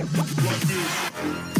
What is?